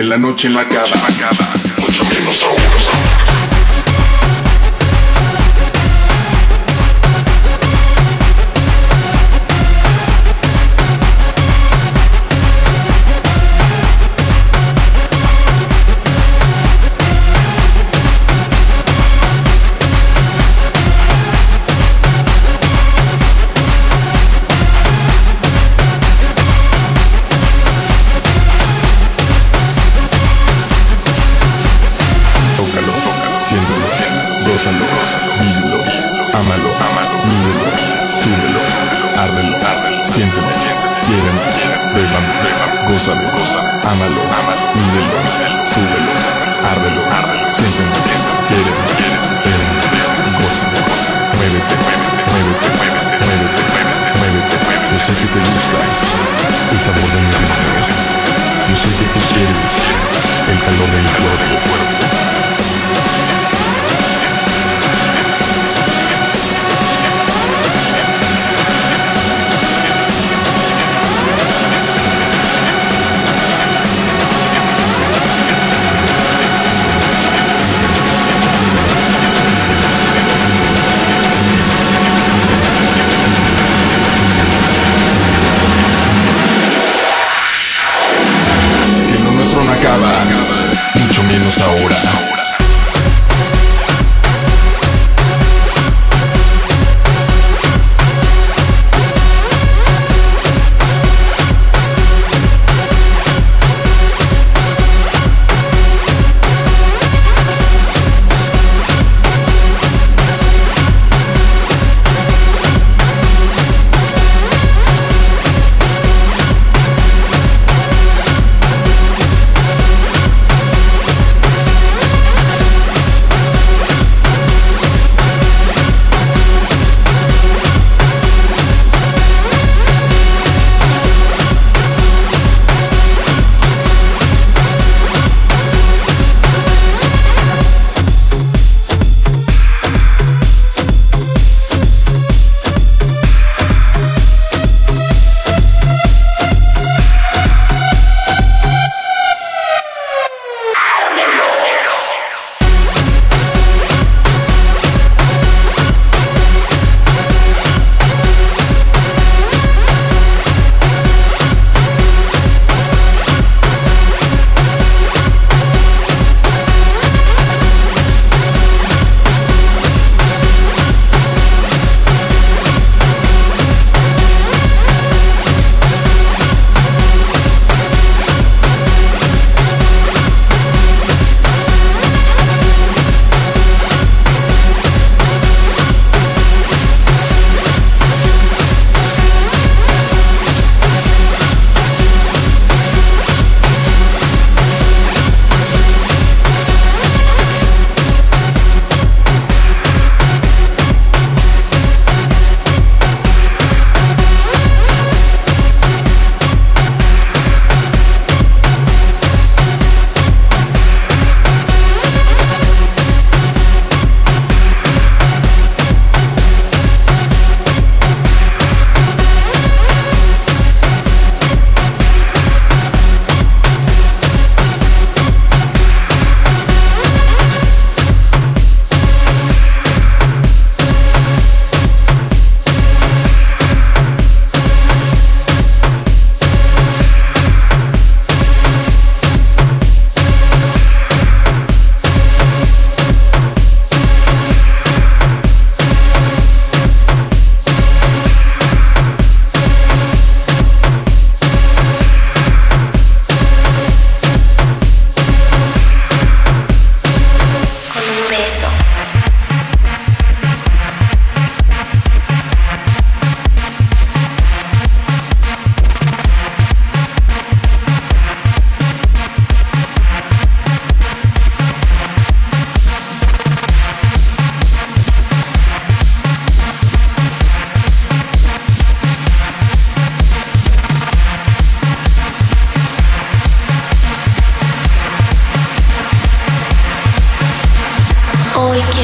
Que la noche no acaba. Mucho menos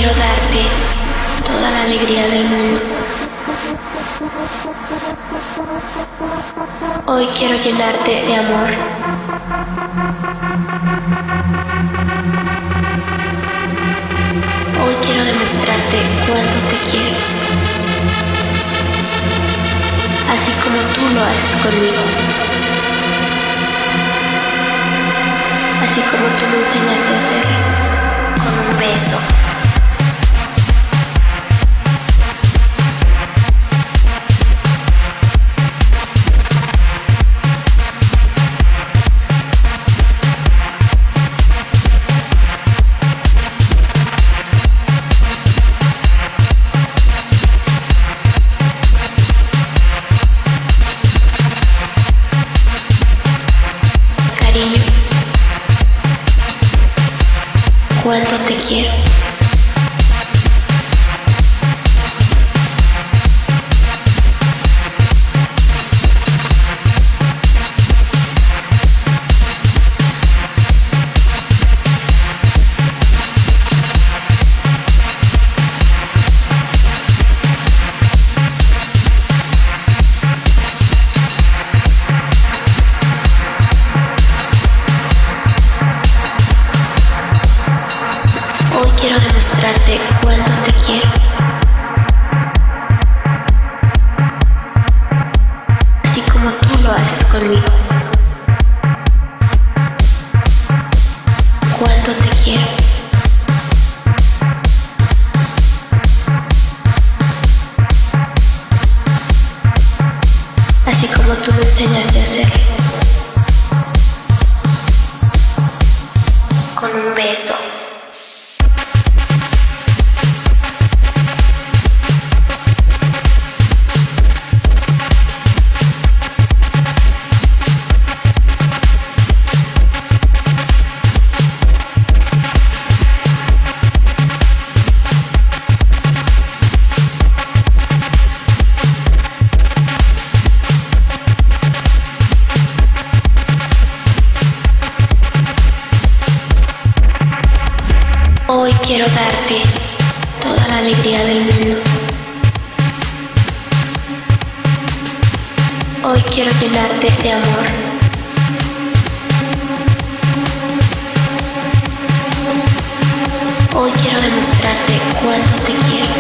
quiero darte toda la alegría del mundo. Hoy quiero llenarte de amor. Hoy quiero demostrarte cuánto te quiero. Así como tú lo haces conmigo. Así como tú me enseñaste a hacer con un beso. Cuánto te quiero. Así como tú me enseñaste a hacerlo. Con un beso. quiero darte toda la alegría del mundo. Hoy quiero llenarte de amor. Hoy quiero demostrarte cuánto te quiero.